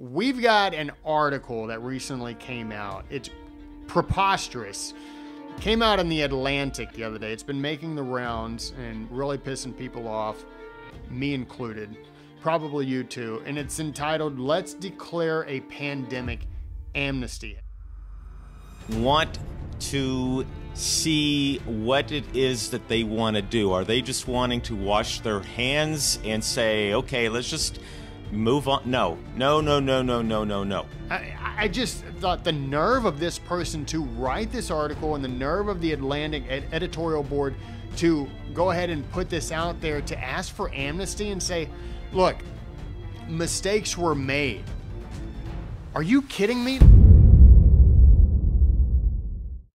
we've got an article that recently came out. It's preposterous. Came out in the Atlantic the other day. It's been making the rounds and really pissing people off, me included, probably you too. And it's entitled Let's Declare a Pandemic Amnesty. Want to see what it is that they want to do. Are they just wanting to wash their hands and say, okay, let's just move on? No, no, no, no, no, no, no, no. I, I just thought the nerve of this person to write this article and the nerve of the Atlantic ed- editorial board to go ahead and put this out there to ask for amnesty and say, look, mistakes were made. Are you kidding me?